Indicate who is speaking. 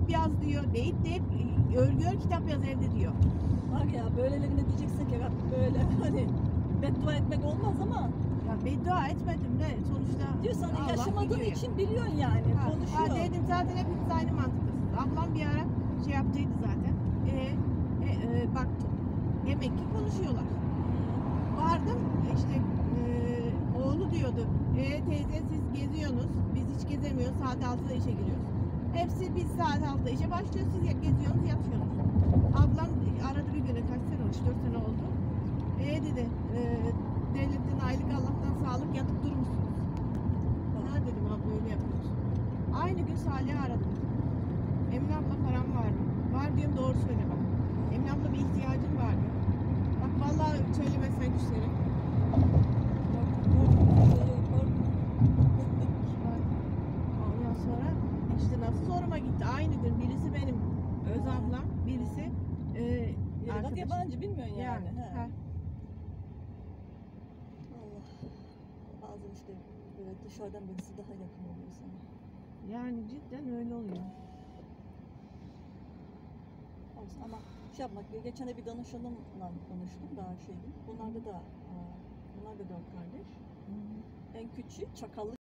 Speaker 1: kitap yaz diyor. Deyip deyip örgüyor kitap yaz evde diyor.
Speaker 2: Var ya böylelerine diyeceksin ki Rabbim böyle hani beddua etmek olmaz ama
Speaker 1: Ya beddua etmedim de sonuçta
Speaker 2: diyorsan
Speaker 1: Allah
Speaker 2: yaşamadığın
Speaker 1: biliyor
Speaker 2: için biliyorsun yani
Speaker 1: Ha,
Speaker 2: konuşuyor.
Speaker 1: ha dedim zaten hepiniz aynı mantıktasınız. Ablam bir ara şey yaptıydı zaten. E, e, e, baktım. Demek ki konuşuyorlar. Vardım işte e, oğlu diyordu. E teyze siz geziyorsunuz. Biz hiç gezemiyoruz. Saat 6'da işe giriyoruz. Hepsi biz saat 6'da işe başlıyoruz. Siz ya- geziyorsunuz yatıyorsunuz. Ablam aradı bir güne kaç sene olmuş? 4 sene oldu. E dedi e, devletten aylık Allah'tan sağlık yatıp durmuşsunuz. Ha dedim abi böyle yapıyoruz. Aynı gün Salih'i aradım. Emine abla param var mı? Var diyorum doğru söyle bak. Emine abla bir ihtiyacın var mı? Bak vallahi söylemezsen küserim. Ondan sonra nasıl zoruma gitti. Aynı gün birisi benim öz ablam, birisi e,
Speaker 2: Bak
Speaker 1: arkadaşım.
Speaker 2: yabancı bilmiyorsun yani.
Speaker 1: Yani.
Speaker 2: he.
Speaker 1: ha.
Speaker 2: Allah. Bazen işte böyle dışarıdan birisi daha yakın oluyor sana.
Speaker 1: Yani cidden öyle oluyor.
Speaker 2: Olsun ama şey yapmak, geçen de bir danışanımla konuştum daha şeydim. Bunlarda da, aa, bunlar da dört kardeş. En küçüğü çakallık